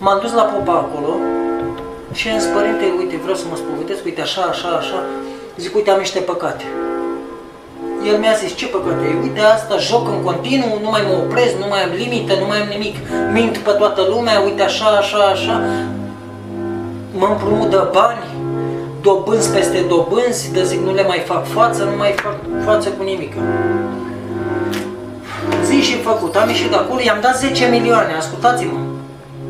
M-am dus la popa acolo și am zis, părinte, uite, vreau să mă spovedesc, uite, așa, așa, așa. Zic, uite, am niște păcate. El mi-a zis, ce păcate e? Uite, asta, joc în continuu, nu mai mă opresc, nu mai am limită, nu mai am nimic. Mint pe toată lumea, uite, așa, așa, așa. Mă împrumut de bani, dobânzi peste dobânzi, de zic, nu le mai fac față, nu mai fac față cu nimic. Zi și făcut, am ieșit de acolo, i-am dat 10 milioane, ascultați-mă.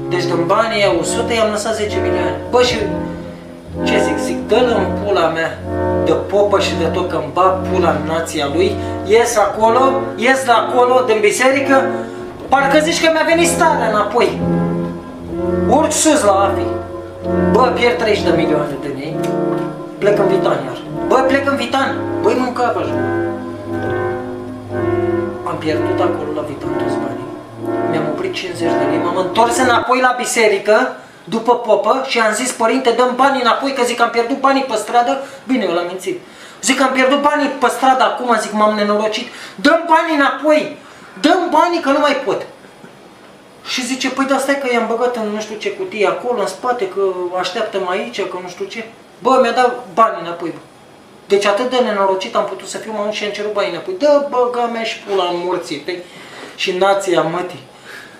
Deci din banii aia 100 i-am lăsat 10 milioane. Bă, și ce zic, zic, dă-l în pula mea de popă și de tot că-mi bag pula în nația lui, ies acolo, ies de acolo, din biserică, parcă zici că mi-a venit starea înapoi. Urc sus la AFI. Bă, pierd 30 de milioane de ei, plec în Vitan iar. Bă, plec în Vitan, băi mânca pe Am pierdut acolo la Vitan toți banii. Mi-am oprit 50 de lei, m-am întors înapoi la biserică, după popă și am zis, părinte, dăm banii înapoi, că zic că am pierdut banii pe stradă. Bine, eu l-am mințit. Zic că am pierdut banii pe stradă acum, zic, m-am nenorocit. Dăm banii înapoi! Dăm banii că nu mai pot. Și zice, păi da, stai că i-am băgat în nu știu ce cutie acolo, în spate, că așteaptă mai aici, că nu știu ce. Bă, mi-a dat banii înapoi, bă. Deci atât de nenorocit am putut să fiu mai și am cerut banii înapoi. Dă băga mea și pula în morții tăi și nația mătii.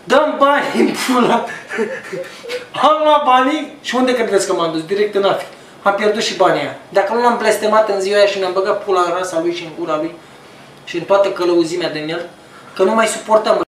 Dăm bani în pula. Am luat banii și unde credeți că m-am dus? Direct în afi. Am pierdut și banii aia. Dacă nu l-am blestemat în ziua aia și mi-am băgat pula în rasa lui și în gura lui și în toată călăuzimea din el, că nu mai suportăm.